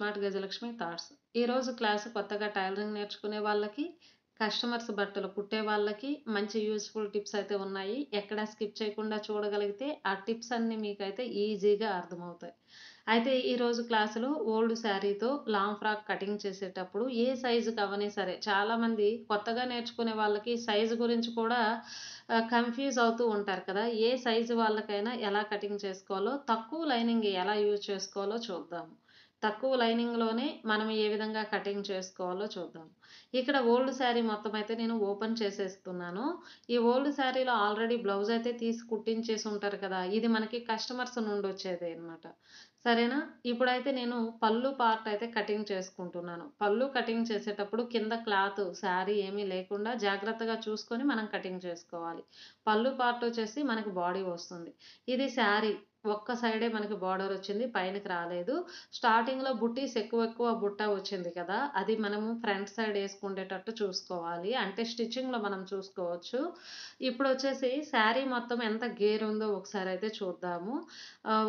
Smart Gajalakshmi thoughts. ఈరోజు class కొత్తగా tailoring నేర్చుకునే వాళ్ళకి కస్టమర్స్ బట్టలు కుట్టే వాళ్ళకి మంచి యూస్ఫుల్ టిప్స్ అయితే ఉన్నాయి. ఎక్కడ స్కిప్ చేయకుండా చూడగలిగితే ఆ టిప్స్ అన్నీ మీకైతే ఈజీగా అర్థమవుతాయి. అయితే ఈరోజు క్లాసులో ఓల్డ్ శారీతో లాంగ్ ఫ్రాక్ కటింగ్ చేసేటప్పుడు ఏ సైజు అవనే సరే చాలామంది కొత్తగా నేర్చుకునే వాళ్ళకి సైజు గురించి కూడా కన్ఫ్యూజ్ అవుతూ ఉంటారు కదా. ఏ సైజు వాళ్ళకైనా ఎలా కటింగ్ చేసుకోవాలో తక్కువ లైనింగ్ ఎలా యూజ్ చేసుకోవాలో చూద్దాము. తక్కువ లైనింగ్లోనే మనం ఏ విధంగా కటింగ్ చేసుకోవాలో చూద్దాం. ఇక్కడ ఓల్డ్ శారీ మొత్తం అయితే నేను ఓపెన్ చేసేస్తున్నాను. ఈ ఓల్డ్ శారీలో ఆల్రెడీ బ్లౌజ్ అయితే తీసి కుట్టించేసి ఉంటారు కదా ఇది మనకి కస్టమర్స్ నుండి వచ్చేది అనమాట సరేనా? ఇప్పుడైతే నేను పళ్ళు పార్ట్ అయితే కటింగ్ చేసుకుంటున్నాను. పళ్ళు కటింగ్ చేసేటప్పుడు కింద క్లాత్ శారీ ఏమీ లేకుండా జాగ్రత్తగా చూసుకొని మనం కటింగ్ చేసుకోవాలి. పళ్ళు పార్ట్ వచ్చేసి మనకి బాడీ వస్తుంది. ఇది శారీ. ఒక్క సైడే మనకి బార్డర్ వచ్చింది పైనకి రాలేదు. స్టార్టింగ్లో బుట్టీస్ ఎక్కువ ఎక్కువ బుట్ట వచ్చింది కదా అది మనము ఫ్రంట్ సైడ్ వేసుకునేటట్టు చూసుకోవాలి. అంటే స్టిచ్చింగ్లో మనం చూసుకోవచ్చు. ఇప్పుడు వచ్చేసి శారీ మొత్తం ఎంత గేర్ ఉందో ఒకసారి అయితే చూద్దాము.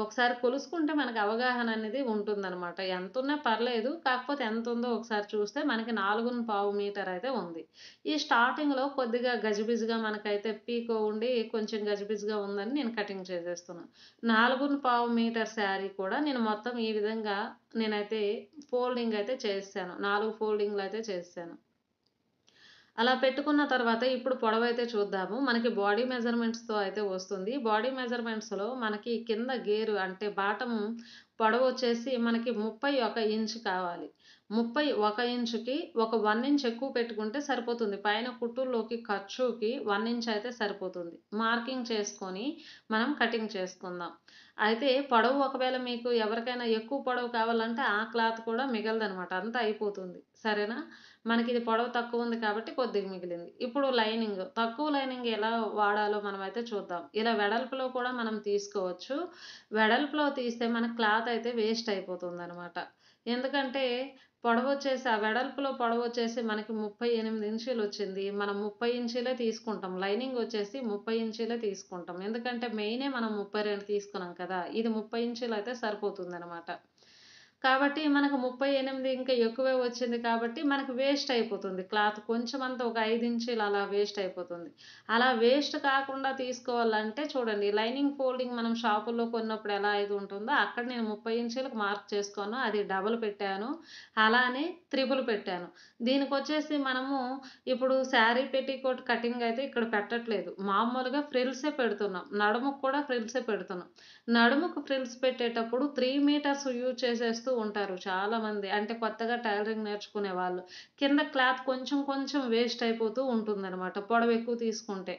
ఒకసారి కొలుసుకుంటే మనకి అవగాహన అనేది ఉంటుందన్నమాట. ఎంత ఉన్నా పర్లేదు కాకపోతే ఎంత ఉందో ఒకసారి చూస్తే మనకి నాలుగున పావు మీటర్ అయితే ఉంది. ఈ స్టార్టింగ్లో కొద్దిగా గజిబిజిగా మనకైతే పీకో ఉండి కొంచెం గజిబిజిగా ఉందని నేను కటింగ్ చేసేస్తున్నాను. నాలుగు పావు మీటర్ శారీ కూడా నేను మొత్తం ఈ విధంగా నేనైతే ఫోల్డింగ్ అయితే చేశాను నాలుగు ఫోల్డింగ్లు అయితే చేశాను అలా పెట్టుకున్న తర్వాత ఇప్పుడు పొడవు అయితే చూద్దాము. మనకి బాడీ మెజర్మెంట్స్తో అయితే వస్తుంది. బాడీ మెజర్మెంట్స్లో మనకి కింద గేరు అంటే బాటం పొడవు వచ్చేసి మనకి ముప్పై ఒక ఇంచ్ కావాలి. ముప్పై ఒక ఇంచుకి ఒక వన్ ఇంచ్ ఎక్కువ పెట్టుకుంటే సరిపోతుంది. పైన కుట్టుల్లోకి ఖర్చుకి వన్ ఇంచ్ అయితే సరిపోతుంది. మార్కింగ్ చేసుకొని మనం కటింగ్ చేసుకుందాం. అయితే పొడవు ఒకవేళ మీకు ఎవరికైనా ఎక్కువ పొడవు కావాలంటే ఆ క్లాత్ కూడా మిగలదనమాట అంతా అయిపోతుంది. సరేనా? మనకి ఇది పొడవు తక్కువ ఉంది కాబట్టి కొద్దిగా మిగిలింది. ఇప్పుడు లైనింగ్. తక్కువ లైనింగ్ ఎలా వాడాలో మనం అయితే చూద్దాం. ఇలా వెడల్పులో కూడా మనం తీసుకోవచ్చు. వెడల్పులో తీస్తే మన క్లాత్ అయితే వేస్ట్ అయిపోతుంది అనమాట ఎందుకంటే పొడవు వచ్చేసి ఆ వెడల్పులో పొడవు వచ్చేసి మనకి ముప్పై ఎనిమిది ఇంచులు వచ్చింది. మనం ముప్పై ఇంచీలే తీసుకుంటాం. లైనింగ్ వచ్చేసి ముప్పై ఇంచీలే తీసుకుంటాం. ఎందుకంటే మెయినే మనం ముప్పై రెండు తీసుకున్నాం కదా. ఇది ముప్పై ఇంచీలు అయితే సరిపోతుంది అనమాట కాబట్టి మనకు ముప్పై ఎనిమిది ఇంకా ఎక్కువే వచ్చింది కాబట్టి మనకు వేస్ట్ అయిపోతుంది. క్లాత్ కొంచెం అంత ఒక ఐదు ఇంచులు అలా వేస్ట్ అయిపోతుంది. అలా వేస్ట్ కాకుండా తీసుకోవాలంటే చూడండి లైనింగ్ ఫోల్డింగ్ మనం షాపుల్లో కొన్నప్పుడు ఎలా అయితే ఉంటుందో అక్కడ నేను ముప్పై ఇంచులకు మార్క్ చేసుకున్నాను అది డబుల్ పెట్టాను అలానే త్రిపుల్ పెట్టాను. దీనికి వచ్చేసి మనము ఇప్పుడు శారీ పెట్టికోట్ కటింగ్ అయితే ఇక్కడ పెట్టట్లేదు. మామూలుగా ఫ్రిల్సే పెడుతున్నాం. నడుముకు కూడా ఫ్రిల్సే పెడుతున్నాం. నడుముకు ఫ్రిల్స్ పెట్టేటప్పుడు త్రీ మీటర్స్ యూజ్ చేసేస్తూ ఉంటారు చాలామంది. అంటే కొత్తగా టైలరింగ్ నేర్చుకునే వాళ్ళు. కింద క్లాత్ కొంచెం కొంచెం వేస్ట్ అయిపోతూ ఉంటుందన్నమాట. పొడవు ఎక్కువ తీసుకుంటే.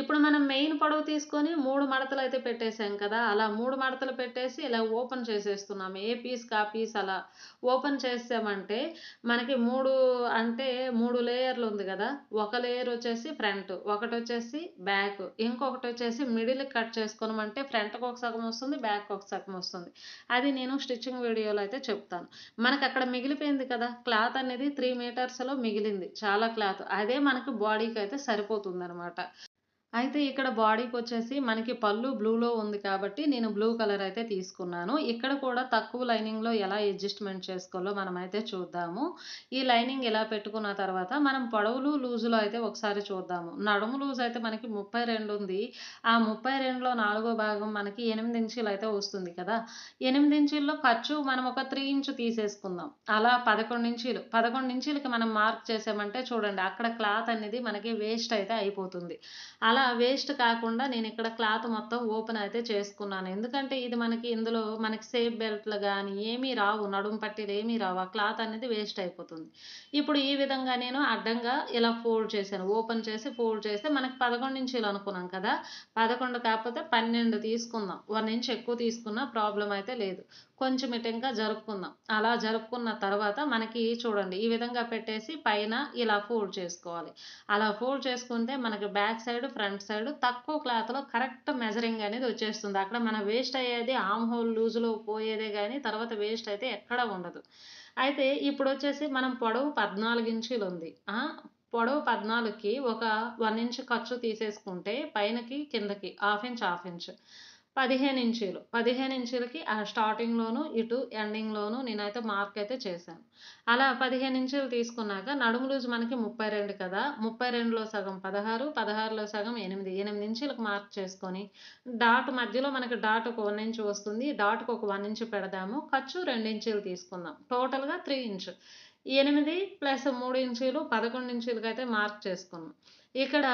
ఇప్పుడు మనం మెయిన్ పొడవు తీసుకొని మూడు మడతలు అయితే పెట్టేసాం కదా అలా మూడు మడతలు పెట్టేసి ఇలా ఓపెన్ చేసేస్తున్నాం. ఏ పీస్ కా పీస్ అలా ఓపెన్ చేసామంటే మనకి మూడు అంటే మూడు లేయర్లు ఉంది కదా ఒక లేయర్ వచ్చేసి ఫ్రంట్ ఒకటి వచ్చేసి బ్యాక్ ఇంకొకటి వచ్చేసి మిడిల్ కట్ చేసుకోనమంటే ఫ్రంట్కి ఒక సగం వస్తుంది బ్యాక్ ఒక సగం వస్తుంది. అది నేను స్టిచ్చింగ్ వీడియోలో అయితే చెప్తాను. మనకి అక్కడ మిగిలిపోయింది కదా క్లాత్ అనేది త్రీ మీటర్స్లో మిగిలింది చాలా క్లాత్ అదే మనకి బాడీకి అయితే సరిపోతుంది అనమాట అయితే ఇక్కడ బాడీకి వచ్చేసి మనకి పళ్ళు బ్లూలో ఉంది కాబట్టి నేను బ్లూ కలర్ అయితే తీసుకున్నాను. ఇక్కడ కూడా తక్కువ లైనింగ్లో ఎలా అడ్జస్ట్మెంట్ చేసుకోవాలో మనమైతే చూద్దాము. ఈ లైనింగ్ ఎలా పెట్టుకున్న తర్వాత మనం పొడవులు లూజులో అయితే ఒకసారి చూద్దాము. నడుము లూజ్ అయితే మనకి ముప్పై రెండు ఉంది. ఆ ముప్పై రెండులో నాలుగో భాగం మనకి ఎనిమిది ఇంచీలు అయితే వస్తుంది కదా. ఎనిమిది ఇంచీల్లో ఖర్చు మనం ఒక త్రీ ఇంచు తీసేసుకుందాం. అలా పదకొండు ఇంచీలు. పదకొండు ఇంచీలకి మనం మార్క్ చేసామంటే చూడండి అక్కడ క్లాత్ అనేది మనకి వేస్ట్ అయితే అయిపోతుంది. అలా వేస్ట్ కాకుండా నేను ఇక్కడ క్లాత్ మొత్తం ఓపెన్ అయితే చేసుకున్నాను. ఎందుకంటే ఇది మనకి ఇందులో మనకి సేఫ్ బెల్ట్లు కానీ ఏమీ రావు నడుము పట్టీలు ఏమీ రావు. ఆ క్లాత్ అనేది వేస్ట్ అయిపోతుంది. ఇప్పుడు ఈ విధంగా నేను అడ్డంగా ఇలా ఫోల్డ్ చేశాను. ఓపెన్ చేసి ఫోల్డ్ చేస్తే మనకి పదకొండు ఇంచులు అనుకున్నాం కదా. పదకొండు కాకపోతే పన్నెండు తీసుకుందాం. వన్ ఇంచ్ ఎక్కువ తీసుకున్నా ప్రాబ్లం అయితే లేదు. కొంచెం ఇటు ఇంకా జరుపుకుందాం. అలా జరుపుకున్న తర్వాత మనకి చూడండి ఈ విధంగా పెట్టేసి పైన ఇలా ఫోల్డ్ చేసుకోవాలి. అలా ఫోల్డ్ చేసుకుంటే మనకి బ్యాక్ సైడ్ ఫ్రంట్ సైడ్ తక్కువ క్లాత్లో కరెక్ట్ మెజరింగ్ అనేది వచ్చేస్తుంది. అక్కడ మన వేస్ట్ అయ్యేది ఆమ్ హోల్ లూజ్లో పోయేదే కానీ తర్వాత వేస్ట్ అయితే ఎక్కడ ఉండదు. అయితే ఇప్పుడు వచ్చేసి మనం పొడవు పద్నాలుగు ఇంచులు ఉంది. పొడవు పద్నాలుగుకి ఒక వన్ ఇంచ్ ఖర్చు తీసేసుకుంటే పైనకి కిందకి హాఫ్ ఇంచ్ హాఫ్ ఇంచ్. పదిహేను ఇంచీలు. పదిహేను ఇంచీలకి ఆ స్టార్టింగ్లోను ఇటు ఎండింగ్లోను నేనైతే మార్క్ అయితే చేశాను. అలా పదిహేను ఇంచీలు తీసుకున్నాక నడుము లూజ్ మనకి ముప్పై రెండు కదా. ముప్పై రెండులో సగం పదహారు పదహారులో సగం ఎనిమిది. ఎనిమిది ఇంచులకు మార్క్ చేసుకొని డాట్ మధ్యలో మనకి డాట్ ఒక వన్ ఇంచ్ వస్తుంది. డాట్కి ఒక వన్ ఇంచ్ పెడదాము. ఖర్చు రెండు ఇంచీలు తీసుకుందాం. టోటల్గా త్రీ ఇంచ్. ఎనిమిది ప్లస్ మూడు ఇంచీలు పదకొండు ఇంచీలకి అయితే మార్క్ చేసుకున్నాం. ఇక్కడ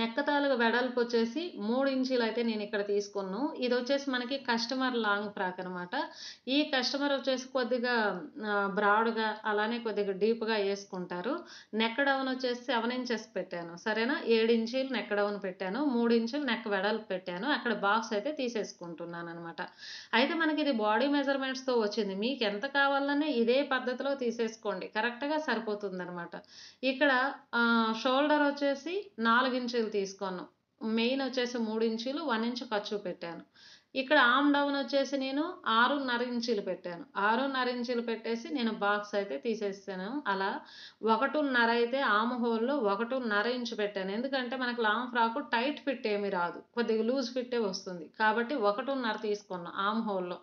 నెక్క తాలూకు వెడల్పు వచ్చేసి మూడు ఇంచీలు అయితే నేను ఇక్కడ తీసుకున్నాను. ఇది వచ్చేసి మనకి కస్టమర్ లాంగ్ ఫ్రాక్ అనమాట ఈ కస్టమర్ వచ్చేసి కొద్దిగా బ్రాడ్గా అలానే కొద్దిగా డీప్గా వేసుకుంటారు. నెక్ డౌన్ వచ్చేసి సెవెన్ ఇంచెస్ పెట్టాను. సరేనా? ఏడు ఇంచీలు నెక్ డౌన్ పెట్టాను. మూడు ఇంచులు నెక్ వెడల్పు పెట్టాను. అక్కడ బాక్స్ అయితే తీసేసుకుంటున్నాను అనమాట అయితే మనకి ఇది బాడీ మెజర్మెంట్స్తో వచ్చింది. మీకు ఎంత కావాలనే ఇదే పద్ధతిలో తీసేసుకోండి. కరెక్ట్గా సరిపోతుంది అనమాట ఇక్కడ షోల్డర్ వచ్చేసి నాలుగు ఇంచులు తీసుకున్నాను. మెయిన్ వచ్చేసి మూడు ఇంచులు వన్ ఇంచ్ ఖర్చు పెట్టాను. ఇక్కడ ఆమ్ డౌన్ వచ్చేసి నేను ఆరున్నర ఇంచులు పెట్టాను. ఆరున్నర ఇంచులు పెట్టేసి నేను బాక్స్ అయితే తీసేస్తాను అలా ఒకటిన్నర అయితే ఆమ్ హోల్లో ఒకటిన్నర ఇంచు పెట్టాను. ఎందుకంటే మనకు లాంగ్ ఫ్రాక్ టైట్ ఫిట్ ఏమి రాదు. కొద్దిగా లూజ్ ఫిట్టే వస్తుంది. కాబట్టి ఒకటిన్నర తీసుకున్నాను ఆమ్ హోల్లో.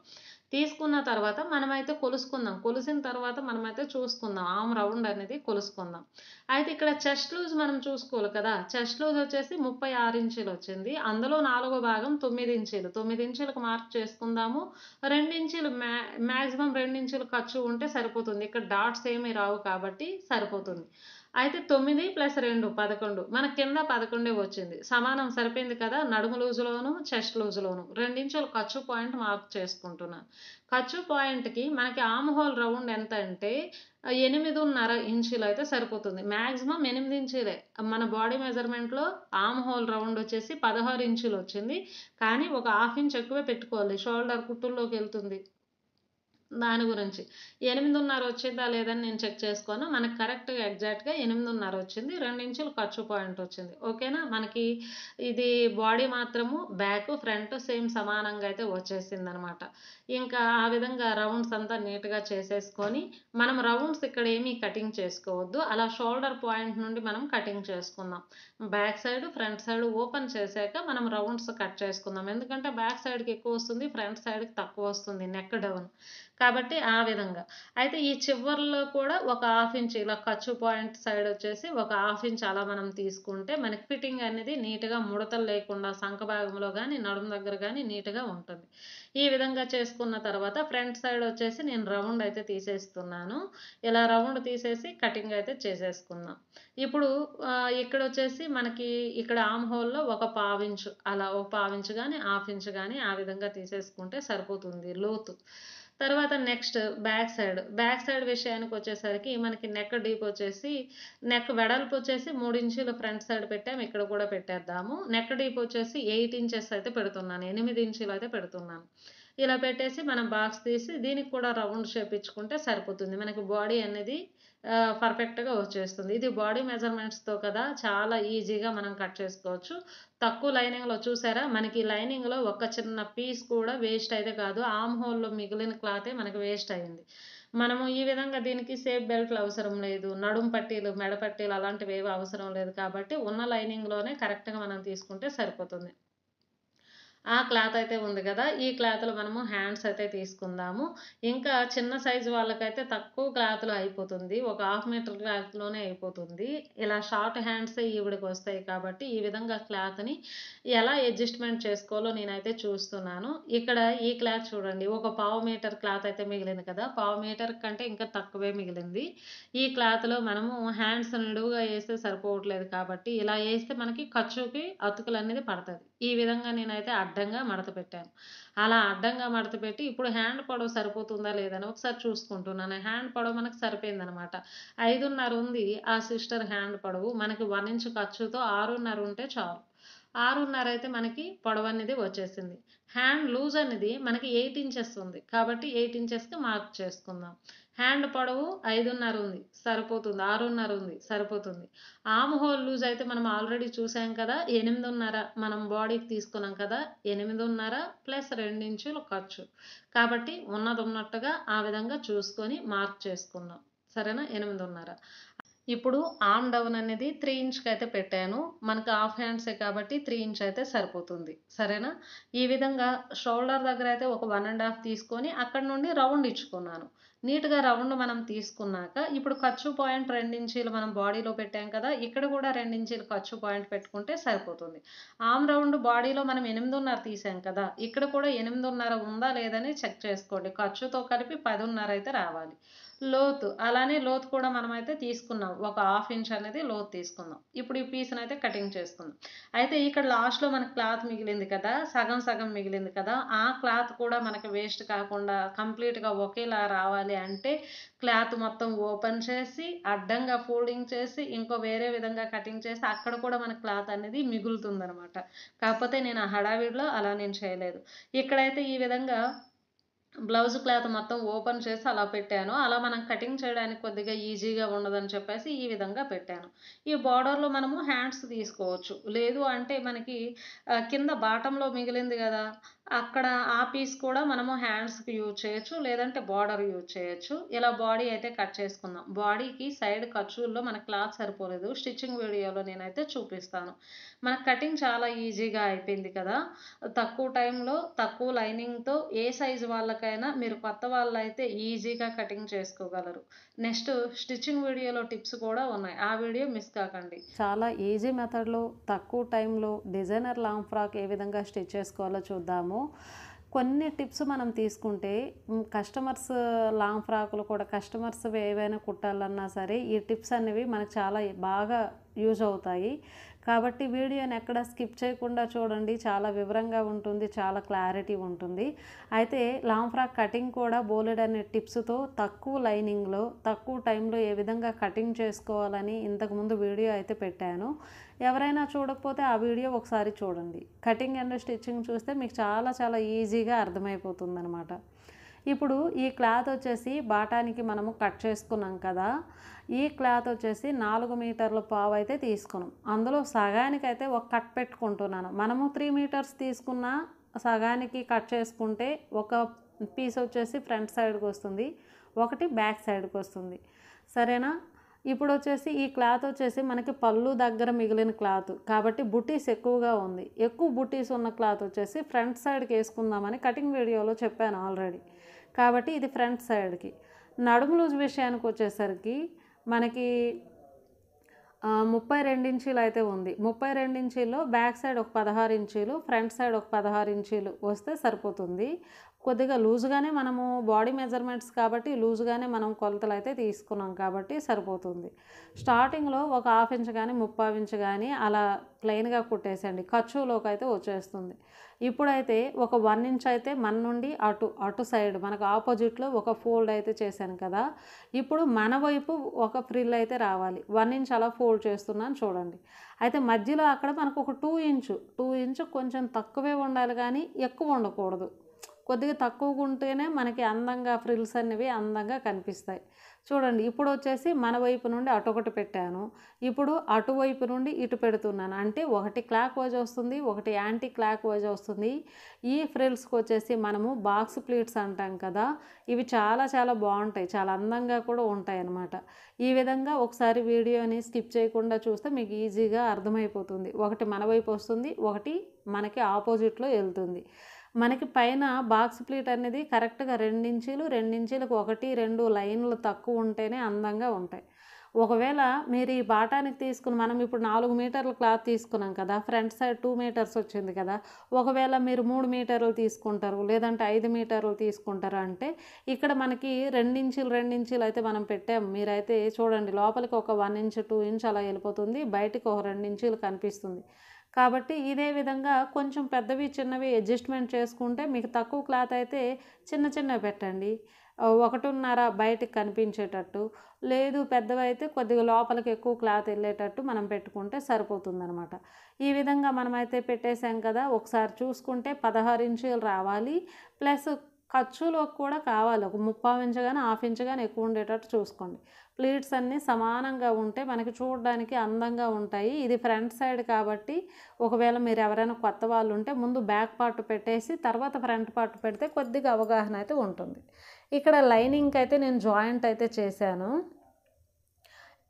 తీసుకున్న తర్వాత మనమైతే కొలుసుకుందాం. కొలిసిన తర్వాత మనమైతే చూసుకుందాం. ఆమ్ రౌండ్ అనేది కొలుసుకుందాం. అయితే ఇక్కడ చెస్ట్ లూజ్ మనం చూసుకోవాలి కదా. చెస్ట్ లూజ్ వచ్చేసి ముప్పై ఆరు ఇంచులు వచ్చింది. అందులో నాలుగో భాగం తొమ్మిది ఇంచులు. తొమ్మిది ఇంచులకు మార్క్ చేసుకుందాము. రెండు మ్యా మ్యాక్సిమం రెండు ఇంచులు ఖర్చు ఉంటే సరిపోతుంది. ఇక్కడ డాట్స్ ఏమీ రావు కాబట్టి సరిపోతుంది. అయితే తొమ్మిది ప్లస్ రెండు పదకొండు. మన కింద పదకొండే వచ్చింది. సమానం సరిపోయింది కదా? నడుము లూజులోను చెస్ట్ లూజులోను. రెండించులు ఖర్చు పాయింట్ మార్క్ చేసుకుంటున్నాను ఖర్చు పాయింట్కి మనకి ఆమ్ హోల్ రౌండ్ ఎంత అంటే ఎనిమిదిన్నర ఇంచులు అయితే సరిపోతుంది. మ్యాక్సిమం ఎనిమిది ఇంచులే. మన బాడీ మెజర్మెంట్లో ఆమ్ హోల్ రౌండ్ వచ్చేసి పదహారు ఇంచులు వచ్చింది. కానీ ఒక హాఫ్ ఇంచ్ ఎక్కువే పెట్టుకోవాలి. షోల్డర్ కుట్టుల్లోకి వెళ్తుంది. దాని గురించి. ఎనిమిదిన్నర వచ్చిందా లేదని నేను చెక్ చేసుకోను. మనకు కరెక్ట్గా ఎగ్జాక్ట్గా ఎనిమిదిన్నర వచ్చింది. రెండించులు ఖర్చు పాయింట్ వచ్చింది. ఓకేనా మనకి ఇది బాడీ మాత్రము బ్యాక్ ఫ్రంట్ సేమ్ సమానంగా అయితే వచ్చేసింది అనమాట ఇంకా ఆ విధంగా రౌండ్స్ అంతా నీట్గా చేసేసుకొని మనం రౌండ్స్ ఇక్కడ ఏమీ కటింగ్ చేసుకోవద్దు. అలా షోల్డర్ పాయింట్ నుండి మనం కటింగ్ చేసుకుందాం. Back side front side open చేశాక మనం రౌండ్స్ కట్ చేసుకుందాం. ఎందుకంటే బ్యాక్ సైడ్కి ఎక్కువ వస్తుంది ఫ్రంట్ సైడ్కి తక్కువ వస్తుంది నెక్ డౌన్ కాబట్టి ఆ విధంగా. అయితే ఈ చివర్లో కూడా ఒక హాఫ్ ఇంచ్ ఇలా ఖర్చు పాయింట్ సైడ్ వచ్చేసి ఒక హాఫ్ ఇంచ్ అలా మనం తీసుకుంటే మనకి ఫిట్టింగ్ అనేది నీట్గా ముడతలు లేకుండా సంఖ భాగంలో కానీ నడుము దగ్గర కానీ నీట్గా ఉంటుంది. ఈ విధంగా చేసుకున్న తర్వాత ఫ్రంట్ సైడ్ వచ్చేసి నేను రౌండ్ అయితే తీసేస్తున్నాను. ఇలా రౌండ్ తీసేసి కటింగ్ అయితే చేసేసుకుందాం ఇప్పుడు ఇక్కడ వచ్చేసి మనకి ఇక్కడ ఆమ్ హోల్లో ఒక పావించు అలా ఒక పావించు కానీ హాఫ్ ఇంచ్ కానీ ఆ విధంగా తీసేసుకుంటే సరిపోతుంది లోతు. తర్వాత next back side. Back side విషయానికి వచ్చేసరికి మనకి నెక్ డీప్ వచ్చేసి నెక్ వెడల్పు వచ్చేసి మూడు ఇంచులు ఫ్రంట్ సైడ్ పెట్టాము ఇక్కడ కూడా పెట్టేద్దాము. నెక్ డీప్ వచ్చేసి ఎయిట్ ఇంచెస్ అయితే పెడుతున్నాను ఎనిమిది ఇంచులు అయితే పెడుతున్నాను. ఇలా పెట్టేసి మనం బాక్స్ తీసి దీనికి కూడా రౌండ్ షేప్ ఇచ్చుకుంటే సరిపోతుంది. మనకి బాడీ అనేది పర్ఫెక్ట్గా వచ్చేస్తుంది. ఇది బాడీ మెజర్మెంట్స్తో కదా చాలా ఈజీగా మనం కట్ చేసుకోవచ్చు. తక్కువ లైనింగ్లో చూసారా? మనకి లైనింగ్లో ఒక చిన్న పీస్ కూడా వేస్ట్ అయితే కాదు. ఆమ్ హోల్లో మిగిలిన క్లాతే మనకి వేస్ట్ అయింది. మనము ఈ విధంగా దీనికి సేఫ్ బెల్ట్లు అవసరం లేదు. నడుం పట్టీలు మెడ పట్టీలు అలాంటివి ఏవి అవసరం లేదు కాబట్టి ఉన్న లైనింగ్లోనే కరెక్ట్గా మనం తీసుకుంటే సరిపోతుంది. ఆ క్లాత్ అయితే ఉంది కదా ఈ క్లాత్లో మనము హ్యాండ్స్ అయితే తీసుకుందాము. ఇంకా చిన్న సైజు వాళ్ళకైతే తక్కువ క్లాత్లో అయిపోతుంది. ఒక హాఫ్ మీటర్ క్లాత్లోనే అయిపోతుంది. ఇలా షార్ట్ హ్యాండ్స్ ఈవిడికి వస్తాయి కాబట్టి ఈ విధంగా క్లాత్ని ఎలా అడ్జస్ట్మెంట్ చేసుకోవాలో నేనైతే చూస్తున్నాను. ఇక్కడ ఈ క్లాత్ చూడండి ఒక పావు మీటర్ క్లాత్ అయితే మిగిలింది కదా పావు మీటర్ కంటే ఇంకా తక్కువే మిగిలింది. ఈ క్లాత్లో మనము హ్యాండ్స్ నిడువుగా వేస్తే సరిపోవట్లేదు కాబట్టి ఇలా వేస్తే మనకి ఖర్చుకి అతుకులు అనేది పడుతుంది ఈ విధంగా నేనైతే అడ్డంగా మడత పెట్టాను. అలా అడ్డంగా మడత పెట్టి ఇప్పుడు హ్యాండ్ పొడవు సరిపోతుందా లేదని ఒకసారి చూసుకుంటున్నాను. హ్యాండ్ పొడవు మనకు సరిపోయిందనమాట ఐదున్నర ఉంది ఆ సిస్టర్ హ్యాండ్ పొడవు. మనకి వన్ ఇంచ్ ఖర్చుతో ఆరున్నర ఉంటే చాలు. ఆరున్నర అయితే మనకి పొడవు అనేది వచ్చేసింది. హ్యాండ్ లూజ్ అనేది మనకి ఎయిట్ ఇంచెస్ ఉంది. కాబట్టి ఎయిట్ ఇంచెస్కి మార్క్ చేసుకుందాం. హ్యాండ్ పొడవు ఐదున్నర ఉంది. సరిపోతుంది. ఆరున్నర ఉంది. సరిపోతుంది. ఆమ్ హోల్ లూజ్ అయితే మనం ఆల్రెడీ చూసాం కదా ఎనిమిదిన్నర మనం బాడీకి తీసుకున్నాం కదా ఎనిమిదిన్నర ప్లస్ రెండించులు ఖర్చు. కాబట్టి ఉన్నది ఉన్నట్టుగా ఆ విధంగా చూసుకొని మార్క్ చేసుకుందాం. సరేనా? ఎనిమిదిన్నర. ఇప్పుడు ఆమ్ డౌన్ అనేది త్రీ ఇంచ్కి అయితే పెట్టాను. మనకు హాఫ్ హ్యాండ్సే కాబట్టి త్రీ ఇంచ్ అయితే సరిపోతుంది. సరేనా? ఈ విధంగా షోల్డర్ దగ్గర అయితే ఒక వన్ అండ్ హాఫ్ తీసుకొని అక్కడ నుండి రౌండ్ ఇచ్చుకున్నాను. నీట్గా రౌండ్ మనం తీసుకున్నాక ఇప్పుడు ఖర్చు పాయింట్ రెండించీలు మనం బాడీలో పెట్టాం కదా ఇక్కడ కూడా రెండించీలు ఖర్చు పాయింట్ పెట్టుకుంటే సరిపోతుంది. ఆమ్ రౌండ్ బాడీలో మనం ఎనిమిదిన్నర తీసాం కదా ఇక్కడ కూడా ఎనిమిదిన్నర ఉందా లేదని చెక్ చేసుకోండి. ఖర్చుతో కలిపి పదిన్నర అయితే రావాలి. లోతు. అలానే లోతు కూడా మనమైతే తీసుకున్నాం. ఒక హాఫ్ ఇంచ్ అనేది లోతు తీసుకుందాం ఇప్పుడు ఈ పీస్ని అయితే కటింగ్ చేసుకుందాం. అయితే ఇక్కడ లాస్ట్లో మనకి క్లాత్ మిగిలింది కదా సగం సగం మిగిలింది కదా ఆ క్లాత్ కూడా మనకి వేస్ట్ కాకుండా కంప్లీట్గా ఒకేలా రావాలి అంటే క్లాత్ మొత్తం ఓపెన్ చేసి అడ్డంగా ఫోల్డింగ్ చేసి ఇంకో వేరే విధంగా కటింగ్ చేసి అక్కడ కూడా మన క్లాత్ అనేది మిగులుతుంది అనమాట కాకపోతే నేను ఆ హడావిడిలో అలా నేను చేయలేదు. ఇక్కడైతే ఈ విధంగా బ్లౌజ్ క్లాత్ మొత్తం ఓపెన్ చేసి అలా పెట్టాను. అలా మనం కటింగ్ చేయడానికి కొద్దిగా ఈజీగా ఉండదని చెప్పేసి ఈ విధంగా పెట్టాను. ఈ బార్డర్లో మనము హ్యాండ్స్ తీసుకోవచ్చు. లేదు అంటే మనకి కింద బాటంలో మిగిలింది కదా అక్కడ ఆ పీస్ కూడా మనము హ్యాండ్స్కి యూజ్ చేయొచ్చు లేదంటే బార్డర్ యూజ్ చేయొచ్చు. ఇలా బాడీ అయితే కట్ చేసుకుందాం. బాడీకి సైడ్ ఖర్చుల్లో మన క్లాత్ సరిపోలేదు. స్టిచ్చింగ్ వీడియోలో నేనైతే చూపిస్తాను. మన కటింగ్ చాలా ఈజీగా అయిపోయింది కదా. తక్కువ టైంలో తక్కువ లైనింగ్తో ఏ సైజు వాళ్ళకైనా మీరు కొత్త వాళ్ళు అయితే ఈజీగా కటింగ్ చేసుకోగలరు. నెక్స్ట్ స్టిచ్చింగ్ వీడియోలో టిప్స్ కూడా ఉన్నాయి. ఆ వీడియో మిస్ కాకండి. చాలా ఈజీ మెథడ్లో తక్కువ టైంలో డిజైనర్ లాంగ్ ఫ్రాక్ ఏ విధంగా స్టిచ్ చేసుకోవాలో చూద్దాము. కొన్ని టిప్స్ మనం తీసుకుంటే కస్టమర్స్ లాంగ్ ఫ్రాకులు కూడా కస్టమర్స్ ఏవైనా కుట్టాలన్నా సరే ఈ టిప్స్ అనేవి మనకు చాలా బాగా యూజ్ అవుతాయి. కాబట్టి వీడియోని ఎక్కడ స్కిప్ చేయకుండా చూడండి. చాలా వివరంగా ఉంటుంది చాలా క్లారిటీ ఉంటుంది. అయితే లాంగ్ ఫ్రాక్ కటింగ్ కూడా బోలెడ్ అనే టిప్స్తో తక్కువ లైనింగ్లో తక్కువ టైంలో ఏ విధంగా కటింగ్ చేసుకోవాలని ఇంతకుముందు వీడియో అయితే పెట్టాను. ఎవరైనా చూడకపోతే ఆ వీడియో ఒకసారి చూడండి. కటింగ్ అండ్ స్టిచ్చింగ్ చూస్తే మీకు చాలా చాలా ఈజీగా అర్థమైపోతుంది అనమాట ఇప్పుడు ఈ క్లాత్ వచ్చేసి బాటానికి మనము కట్ చేసుకున్నాం కదా ఈ క్లాత్ వచ్చేసి నాలుగు మీటర్ల పావు అయితే తీసుకున్నాం. అందులో సగానికి అయితే ఒక కట్ పెట్టుకుంటున్నాను. మనము త్రీ మీటర్స్ తీసుకున్న సగానికి కట్ చేసుకుంటే ఒక పీస్ వచ్చేసి ఫ్రంట్ సైడ్కి వస్తుంది ఒకటి బ్యాక్ సైడ్కి వస్తుంది. సరేనా? ఇప్పుడు వచ్చేసి ఈ క్లాత్ వచ్చేసి మనకి పళ్ళు దగ్గర మిగిలిన క్లాత్ కాబట్టి బుటీస్ ఎక్కువగా ఉంది. ఎక్కువ బుటీస్ ఉన్న క్లాత్ వచ్చేసి ఫ్రంట్ సైడ్కి వేసుకుందామని కటింగ్ వీడియోలో చెప్పాను ఆల్రెడీ. కాబట్టి ఇది ఫ్రంట్ సైడ్కి. నడుము లూజ్ విషయానికి వచ్చేసరికి మనకి ముప్పై రెండు ఇంచీలు అయితే ఉంది. ముప్పై రెండు ఇంచీల్లో బ్యాక్ సైడ్ ఒక పదహారు ఇంచీలు ఫ్రంట్ సైడ్ ఒక పదహారు ఇంచీలు వస్తే సరిపోతుంది. కొద్దిగా లూజ్గానే మనము బాడీ మెజర్మెంట్స్ కాబట్టి లూజ్గానే మనం కొలతలు అయితే తీసుకున్నాం కాబట్టి సరిపోతుంది. స్టార్టింగ్లో ఒక హాఫ్ ఇంచ్ కానీ ముప్పై ఇంచ్ కానీ అలా ప్లెయిన్గా కుట్టేసండి ఖర్చులోకి అయితే వచ్చేస్తుంది. ఇప్పుడైతే ఒక వన్ ఇంచ్ అయితే మన నుండి అటు అటు సైడ్ మనకు ఆపోజిట్లో ఒక ఫోల్డ్ అయితే చేశాను కదా. ఇప్పుడు మన వైపు ఒక ఫ్రిల్ అయితే రావాలి. వన్ ఇంచ్ అలా ఫోల్డ్ చేస్తున్నాను చూడండి. అయితే మధ్యలో అక్కడ మనకు ఒక టూ ఇంచు టూ ఇంచు కొంచెం తక్కువే ఉండాలి కానీ ఎక్కువ ఉండకూడదు. కొద్దిగా తక్కువగా ఉంటేనే మనకి అందంగా ఫ్రిల్స్ అనేవి అందంగా కనిపిస్తాయి. చూడండి ఇప్పుడు వచ్చేసి మన వైపు నుండి అటు ఒకటి పెట్టాను. ఇప్పుడు అటువైపు నుండి ఇటు పెడుతున్నాను. అంటే ఒకటి క్లాక్ వైజ్ వస్తుంది ఒకటి యాంటీ క్లాక్ వైజ్ వస్తుంది. ఈ ఫ్రిల్స్కి వచ్చేసి మనము బాక్స్ ప్లీట్స్ అంటాం కదా ఇవి చాలా చాలా బాగుంటాయి. చాలా అందంగా కూడా ఉంటాయి అన్నమాట. ఈ విధంగా ఒకసారి వీడియోని స్కిప్ చేయకుండా చూస్తే మీకు ఈజీగా అర్థమైపోతుంది. ఒకటి మన వైపు వస్తుంది ఒకటి మనకి ఆపోజిట్లో వెళ్తుంది. మనకి పైన బాక్స్ ప్లీట్ అనేది కరెక్ట్గా రెండించీలు రెండించీలకు ఒకటి రెండు లైన్లు తక్కువ ఉంటేనే అందంగా ఉంటాయి. ఒకవేళ మీరు ఈ బాటానికి తీసుకుని మనం ఇప్పుడు నాలుగు మీటర్ల క్లాత్ తీసుకున్నాం కదా ఫ్రంట్ సైడ్ టూ మీటర్స్ వచ్చింది కదా ఒకవేళ మీరు మూడు మీటర్లు తీసుకుంటారు లేదంటే ఐదు మీటర్లు తీసుకుంటారు అంటే ఇక్కడ మనకి రెండించీలు రెండించులు అయితే మనం పెట్టాం. మీరైతే చూడండి లోపలికి ఒక వన్ ఇంచ్ టూ ఇంచ్ అలా వెళ్ళిపోతుంది బయటకు ఒక రెండించీలు కనిపిస్తుంది. కాబట్టి ఇదే విధంగా కొంచెం పెద్దవి చిన్నవి అడ్జస్ట్మెంట్ చేసుకుంటే మీకు తక్కువ క్లాత్ అయితే చిన్న చిన్నవి పెట్టండి. ఒకటిన్నర బయటకు కనిపించేటట్టు లేదు పెద్దవి అయితే కొద్దిగా లోపలికి ఎక్కువ క్లాత్ వెళ్ళేటట్టు మనం పెట్టుకుంటే సరిపోతుందనమాట ఈ విధంగా మనమైతే పెట్టేశాం కదా ఒకసారి చూసుకుంటే పదహారు ఇంచులు రావాలి ప్లస్ ఖర్చులోకి కూడా కావాలి. ఒక ముప్పావు ఇంచు కానీ హాఫ్ ఇంచు కానీ ఎక్కువ ఉండేటట్టు చూసుకోండి. ప్లీట్స్ అన్నీ సమానంగా ఉంటే మనకి చూడడానికి అందంగా ఉంటాయి. ఇది ఫ్రంట్ సైడ్ కాబట్టి ఒకవేళ మీరు ఎవరైనా కొత్త వాళ్ళు ఉంటే ముందు బ్యాక్ పార్ట్ పెట్టేసి తర్వాత ఫ్రంట్ పార్ట్ పెడితే కొద్దిగా అవగాహన అయితే ఉంటుంది. ఇక్కడ లైనింగ్కి అయితే నేను జాయింట్ అయితే చేశాను.